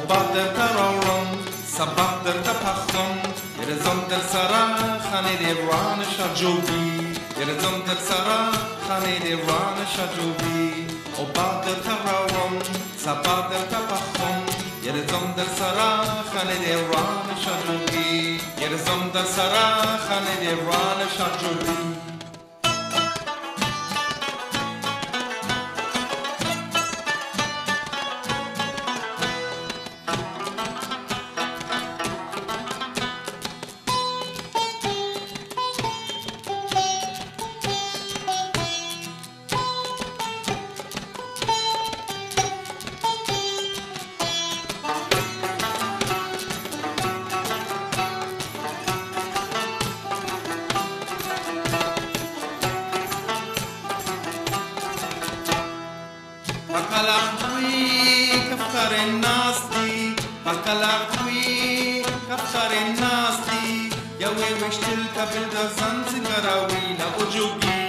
و بعد تراورم سبب در تپختم یرزم در سرا خانه دیوان شجوبی یرزم در سرا خانه دیوان شجوبی و بعد تراورم سبب در تپختم یرزم در سرا خانه دیوان شجوبی یرزم در سرا خانه دیوان شجوبی قلعتوي كفكر الناس دي قلعتوي كفكر الناس دي يا ويوشت الكبل دزن سكراوي لأجوبي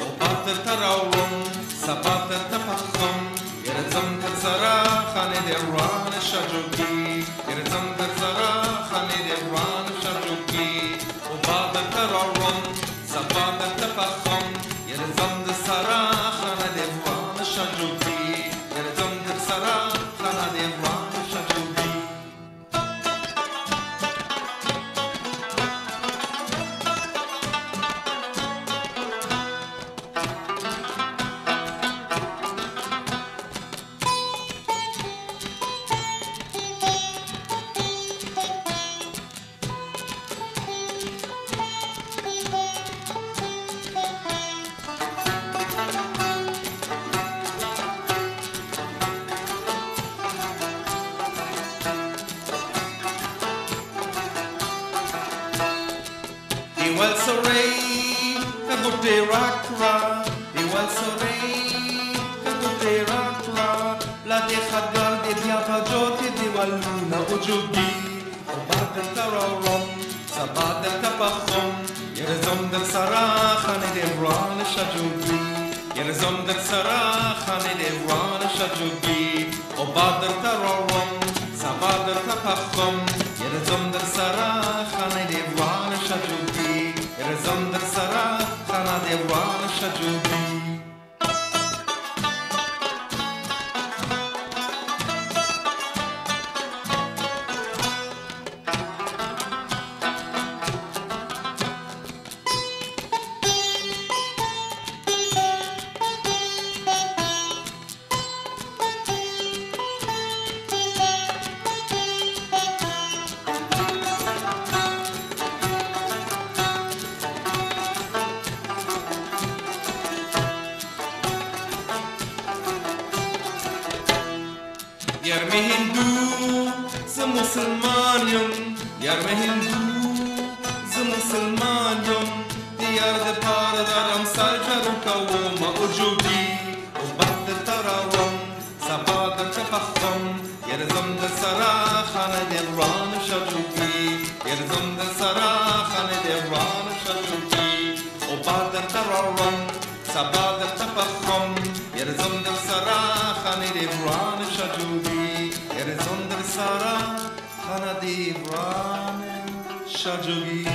وباطل تروم سباطل تفخم يرزم تزرا خالد الران الشجوبي يرزم تزرا خالد الران الشجوبي وباطل تروم سباطل تفخم يرزم تزرا خالد الران الشجوبي Igual serei quando terá cura, igual serei quando terá cura. La terra de di apagioti di waluna ujugi. Sabat el tararom, sabat el tapachom. Yerzom del sarachan ed evran shajugi. Yerzom del sarachan ed evran shajugi. Obad el tararom, sabat el tapachom. Yerzom زند سرا خانه دیوان شجو يرمي هندو زم مسلمانم يرمي هندو زم مسلمانم ديار ده پار دارم سال جرم قوم أو جوبي أو بعد تراوم سبا در تفخم يرزم ده سرا خانه ده ران شجوبي يرزم ده سرا خانه ده ران شجوبي أو بعد تراوم سبا در تفخم يرزم ده سرا خانه ده ران Erzon der Sara, Hana Divane, Shajogi.